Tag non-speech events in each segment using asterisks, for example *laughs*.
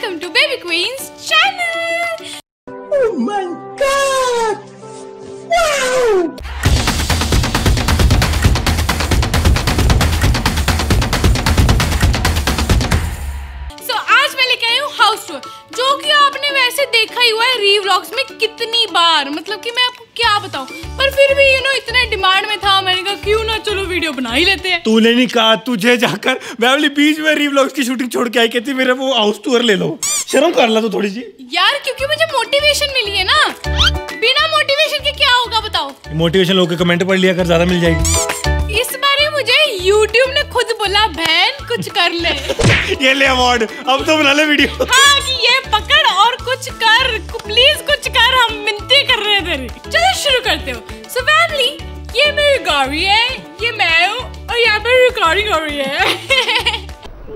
welcome to Baby Queen's channel. Oh my god! Wow! So आज मैं लेके आई हूँ हाउस टूर जो कि आपने वैसे देखा ही हुआ है री व्लॉग्स में कितनी बार मतलब कि मैं क्या बताऊँ? पर फिर भी यू नो इतने डिमांड में था मैंने कहा क्यों ना चलो वीडियो बना ही लेते हैं? तूने नहीं कहा तुझे जाकर फैमिली बीच में रीव्लॉग्स की शूटिंग छोड़ के आई कहती मेरे वो हाउस टूर ले लो। शर्म कर ला तू थोड़ी सी। यार क्योंकि मुझे मोटिवेशन मिली है ना। बिना मोटिवेशन के क्या होगा बताओ? मोटिवेशन लोग के कमेंट पढ़ लिया कर ज़्यादा मिल जाएगी। इस बारे मुझे YouTube ने खुद बोला बहन कुछ कर ले। *laughs* ये ले अवार्ड अब तो बना ले वीडियो हाँ कि ये पकड़ और कुछ कर। करते हो। सो फैमिली ये मेरी गाड़ी है ये मैं हूँ और यहाँ पे रिकॉर्डिंग हो रही है।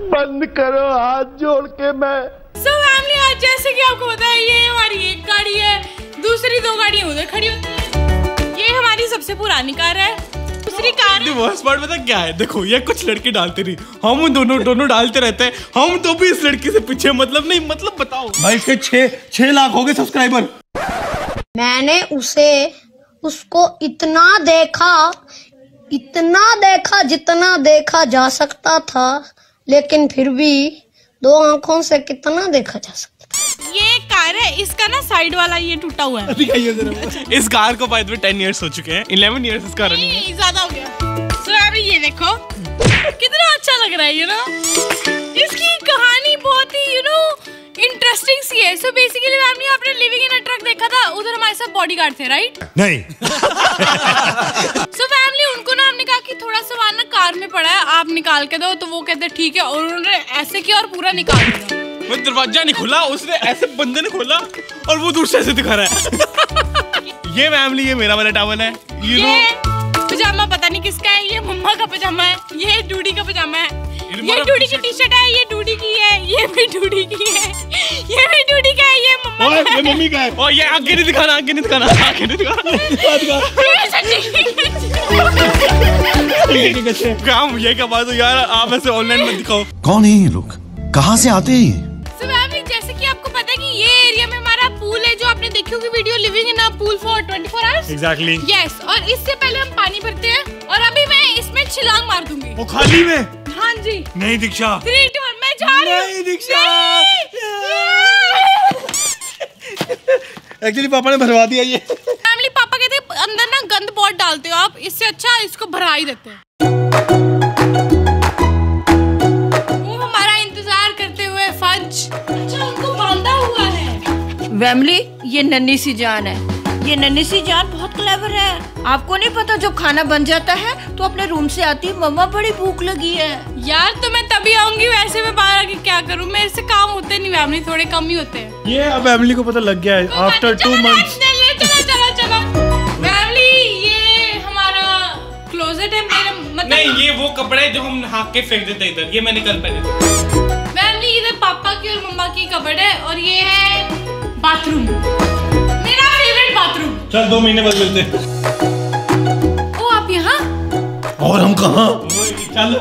बंद करो हाथ जोड़ के मैं। सो so, फैमिली आज जैसे कि आपको पता है ये हमारी एक गाड़ी है दूसरी दो गाड़ियाँ उधर खड़ी होती हैं। ये हमारी सबसे पुरानी कार है। दूसरी कार है पार्ट पता क्या है? देखो ये कुछ लड़के डालते नहीं हम दोनों दोनों डालते रहते हैं। हम तो भी इस लड़की से पीछे मतलब नहीं मतलब बताओ। भाई इसके छह छह लाख हो गए सब्सक्राइबर मैंने उसे उसको इतना देखा इतना देखा जितना देखा जा सकता था लेकिन फिर भी दो आँखों से कितना देखा जा सकता ये कार है इसका ना साइड वाला ये टूटा हुआ है। दिखाइए जरा। इस कार को बाय द वे 10 इयर्स हो चुके हैं। 11 इयर्स इसका रनिंग है। ज़्यादा हो गया। सो so, अभी ये देखो। कितना अच्छा लग रहा है यू नो इसकी कहानी बहुत ही यू नो इंटरेस्टिंग सी है। सो बेसिकली फैमिली आपने लिविंग इन अ ट्रक देखा था। उधर हमारे साथ बॉडीगार्ड थे राइट नहीं। *laughs* सो फैमिली उनको ना हमने कहा कि थोड़ा सामान ना कार में पड़ा है आप निकाल के दो। तो वो कहते ठीक है। और उन्होंने ऐसे किया और पूरा निकाल दिया। वो दरवाज़ा नहीं खुला उसने ऐसे बंदे ने खोला और वो दूर से ऐसे दिखा रहा है। *laughs* ये फैमिली ये मेरा वाला टावल है। यू ये पजामा पता नहीं किसका है ये मम्मा का पजामा है ये डूडी का पजामा है। ये डूडी की टी शर्ट है ये डूडी की है ये भी डूडी की है ये भी डूडी का है ये मम्मा ओए ये मम्मी का है। और ये आगे नहीं दिखाना आगे नहीं दिखाना आगे नहीं दिखाना। *laughs* ये सच्ची। काम ये क्या बात हो यार आप ऐसे ऑनलाइन मत दिखाओ। कौन है ये लोग? कहाँ से आते हैं जैसे कि आपको पता है कि ये एरिया में हमारा पूल है जो आपने देखी होगी video living in a pool for 24 hours exactly yes और इससे पहले हम पानी भरते हैं और अभी मैं इसमें छलांग मार दूँगी। वो खाली में? हाँ जी। नहीं दीक्षा। थ्री टू वन मैं जा रही हूँ। नहीं, दीक्षा। एक्चुअली पापा ने भरवा दिया ये। फैमिली पापा कहते हैं अंदर ना गंद बहुत डालते हो आप इससे अच्छा इसको भरा ही देते हैं। वो हमारा इंतज़ार करते हुए फज अच्छा उनको बांधा हुआ है। वैमली ये नन्ही सी जान है। ये नन्ही सी जान बहुत क्लेवर है। आपको नहीं पता जब खाना बन जाता है तो अपने रूम से आती है मम्मा बड़ी भूख लगी है। यार तो मैं तभी आऊँगी वैसे मैं बाहर आके क्या करूँ? मेरे से काम होते नहीं फैमिली थोड़े कम ही होते हैं। ये अब फैमिली को पता लग गया है आफ्टर टू मंथ्स है मतलब नहीं ये वो कपड़े जो हम नहा के फेंक देते हैं इधर ये मैंने कल पहने थे। फैमिली इधर पापा की और मम्मा की कपड़े और ये चल दो महीने बाद मिलते हैं। ओ आप यहाँ? और हम कहाँ? चल।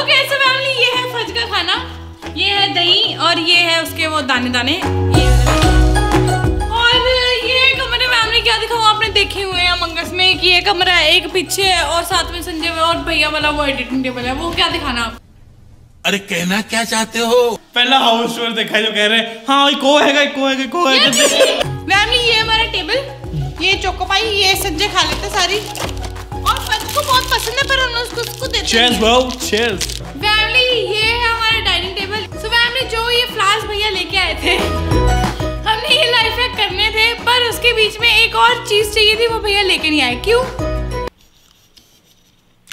ओके सो फैमिली ये है फज का खाना। ये है दही और ये है उसके वो दाने दाने। ये और ये कमरे फैमिली क्या दिखाऊँ? आपने देखे हुए हैं मंगस में कि ये कमरा है एक पीछे है और साथ में संजय और भैया वाला वो एडिटिंग टेबल है। वो क्या दिखाना? आप अरे कहना क्या चाहते हो? पहला हाउस टूर देखा है जो कह रहे हैं हाँ को हैगा को हैगा को हैगा फैमिली ये हमारा टेबल ये चोकोपाई ये संजय खा लेते सारी। और फज को बहुत पसंद है पर उन्होंने उसको उसको देते चीयर्स। ब्रो चीयर्स फैमिली ये है हमारा डाइनिंग टेबल सो फैमिली जो ये फ्लावर्स भैया लेके आए थे हमने ये लाइफ हैक करने थे पर उसके बीच में एक और चीज़ चाहिए थी वो भैया लेके नहीं आए। क्यों?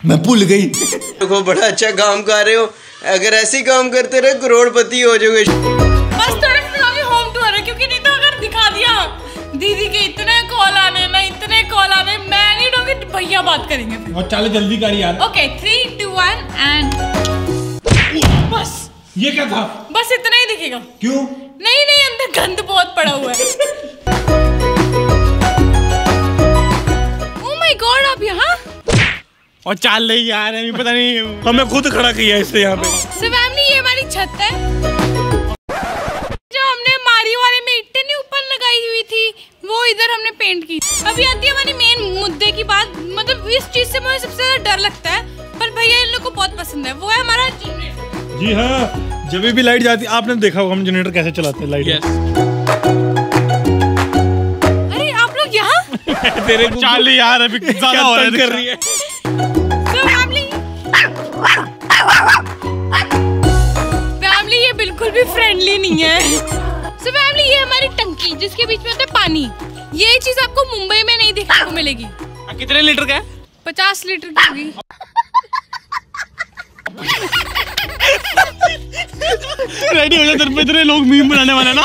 मैं भूल गई। देखो बड़ा अच्छा काम कर रहे हो। अगर ऐसे ही काम करते रहे करोड़पति हो जाओगे। बात करेंगे फिर। और चल जल्दी कर यार। Okay three two one and बस ये क्या था? बस इतना ही दिखेगा। क्यों? नहीं नहीं अंदर गंद बहुत पड़ा हुआ है। Oh my God, आप यहाँ? और चाल रही यार अभी पता नहीं हमें खुद खड़ा किया इससे यहाँ पे। So, ये हमारी छत है। पेंट की। अभी आती है हमारी मेन मुद्दे की बात। मतलब इस चीज़ से मुझे सबसे ज़्यादा डर लगता है। पर भैया इन लोग को बहुत पसंद है। वो है हमारा जनरेटर जी हाँ जब भी लाइट जाती आपने देखा होगा हम जनरेटर कैसे चलाते हैं लाइट अरे आप लोग यहाँ? *laughs* तेरे चार्ली यार अभी ज़्यादा हो रहा है कर रही है। तो फैमिली फैमिली ये बिल्कुल भी फ्रेंडली नहीं है। *laughs* सो फैमिली ये हमारी टंकी जिसके बीच में होता है पानी। ये चीज़ आपको मुंबई में नहीं देखने को मिलेगी। कितने लीटर का है? पचास लीटर की होगी। रेडी हो जा तेरे इतने लोग मीम बनाने वाले ना।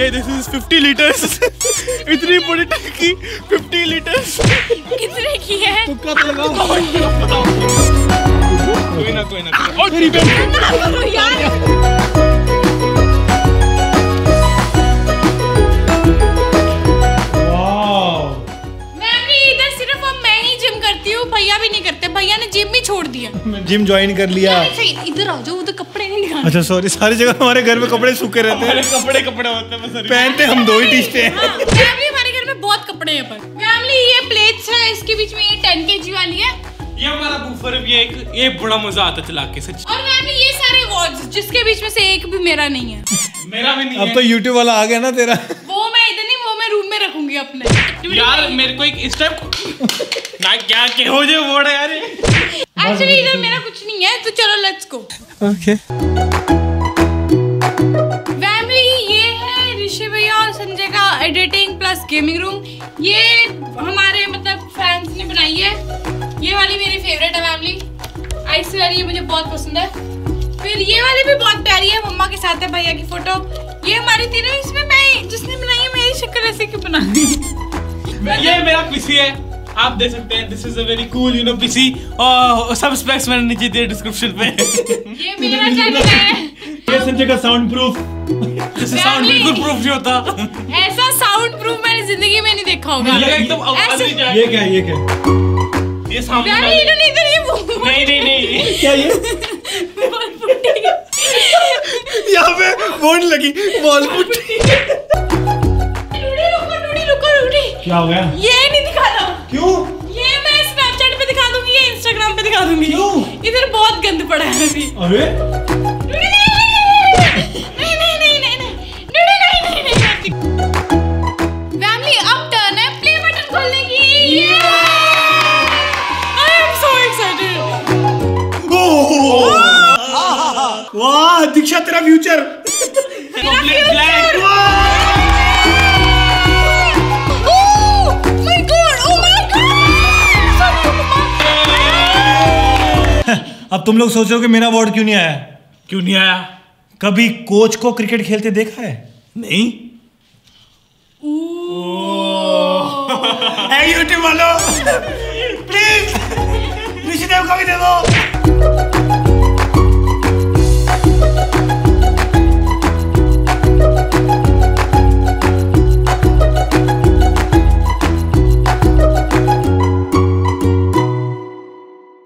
ये दिस इज़ 50 लीटर्स इतनी बड़ी टंकी 50 लीटर्स कितने की है? तुक्का तो लगाओ कोई ना कोई ना। और तेरी बहन यार छोड़ दिया। जिम ज्वाइन कर लिया। अच्छा, इधर आओ जो उधर कपड़े नहीं दिखाने अच्छा सॉरी सारी जगह हमारे घर में कपड़े सूखे रहते हैं। कपड़े कपड़े होते हैं पहनते हम दो ही टी हैं। फैमिली हमारे घर में बहुत कपड़े हैं पर। फैमिली ये प्लेट्स है इसके बीच में ये टेन के जी वाली है। ये हमारा बूफर भी है एक ये बड़ा मज़ा आता चला के सच। और फैमिली ये सारे अवार्ड्स जिसके बीच में से एक भी मेरा नहीं है। मेरा भी नहीं अब तो यूट्यूब वाला आ गया ना तेरा। वो मैं इधर नहीं वो मैं रूम में रखूँगी अपने। यार मेरे को एक इस टाइप ना क्या के हो जो वर्ड यार। एक्चुअली इधर मेरा कुछ नहीं है तो चलो लेट्स गो ओके फैमिली ये है ऋषि भैया और संजय का एडिटिंग प्लस गेमिंग रूम ये हमारे मतलब फैंस ने बनाई है। ये वाली मेरी फेवरेट है फैमिली आइस वाली ये मुझे बहुत पसंद है। फिर ये वाली भी बहुत प्यारी है मम्मा के साथ है भैया की फ़ोटो ये हमारी तीनों इसमें मैं जिसने बनाई है मेरी शक्ल ऐसे क्यों बना दी ये मेरा पीसी है। आप देख सकते हैं this is a very cool you know PC और सब स्पेक्स मैंने नीचे दिए डिस्क्रिप्शन पे। ये मेरा चैनल है। ये संजय का साउंड प्रूफ जैसे साउंड बिल्कुल प्रूफ नहीं होता। ऐसा साउंड प्रूफ मैंने ज़िंदगी में नहीं देखा होगा। ये एकदम आवाज़ नहीं जाए ये क्या है ये क्या है? ये सामने इधर नहीं इधर ये वो नहीं नहीं नहीं। क्या ये? यहाँ पे बोर्ड लगी। वॉल पुट्टी क्या हो गया? ये नहीं क्यों ये मैं स्नैपचैट पे दिखा दूँगी या इंस्टाग्राम पे दिखा दूँगी क्यों? इधर बहुत गंद पड़ा है अभी अरे नहीं नहीं नहीं नहीं अब तुम लोग सोच रहे हो कि मेरा अवार्ड क्यों नहीं आया? क्यों नहीं आया? कभी कोच को क्रिकेट खेलते देखा है? नहीं। यूट्यूब *laughs* वालों! *laughs* प्लीज़